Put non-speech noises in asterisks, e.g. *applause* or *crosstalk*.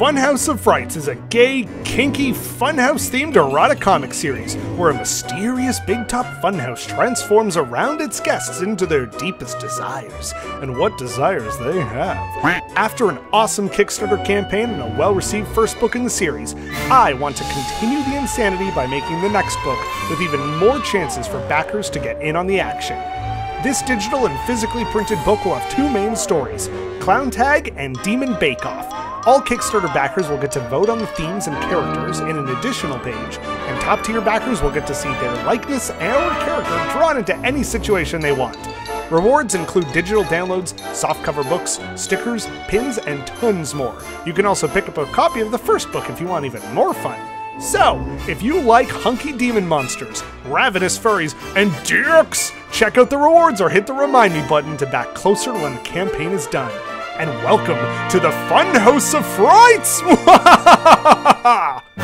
Funhouse of Frights is a gay, kinky, funhouse themed erotic comic series where a mysterious big top funhouse transforms around its guests into their deepest desires, and what desires they have. After an awesome Kickstarter campaign and a well received first book in the series, I want to continue the insanity by making the next book with even more chances for backers to get in on the action. This digital and physically printed book will have two main stories Clown Tag and Demon Bake Off. All Kickstarter backers will get to vote on the themes and characters in an additional page, and top tier backers will get to see their likeness and/or character drawn into any situation they want. Rewards include digital downloads, softcover books, stickers, pins, and tons more. You can also pick up a copy of the first book if you want even more fun. So, if you like hunky demon monsters, ravenous furries, and dicks, check out the rewards or hit the remind me button to back closer when the campaign is done. And welcome to the Fun House of Frights! *laughs*